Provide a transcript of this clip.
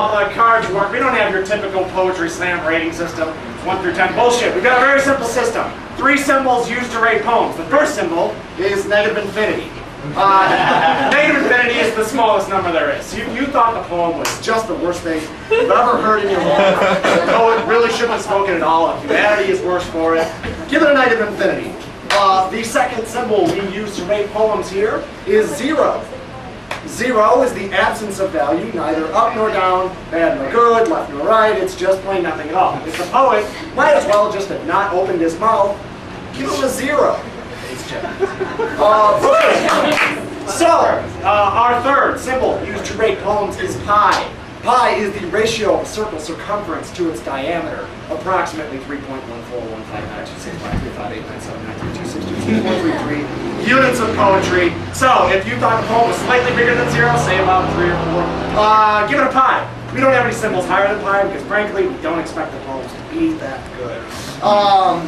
All the cards work. We don't have your typical poetry slam rating system, 1 through 10. Bullshit. We've got a very simple system. Three symbols used to rate poems. The first symbol is negative infinity. Uh, negative infinity is the smallest number there is. You, you thought the poem was just the worst thing you've ever heard in your life. The poet really shouldn't have spoken at all. Humanity is worse for it. Give it a negative infinity. Uh, the second symbol we use to rate poems here is zero. Zero is the absence of value, neither up nor down, bad nor good, left nor right, it's just plain nothing at all. If the poet might as well just have not opened his mouth, give him a zero. Uh, so, uh, our third symbol used to rate poems is pi. Pi is the ratio of circle circumference to its diameter, approximately 3.14159265358979262 units of poetry. So, if you thought the poem was slightly bigger than zero, say about three or four, uh, give it a pi. We don't have any symbols higher than pi because, frankly, we don't expect the poems to be that good. Um,